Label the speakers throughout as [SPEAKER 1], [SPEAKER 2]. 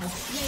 [SPEAKER 1] has slain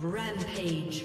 [SPEAKER 1] Rampage.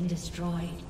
[SPEAKER 1] been destroyed.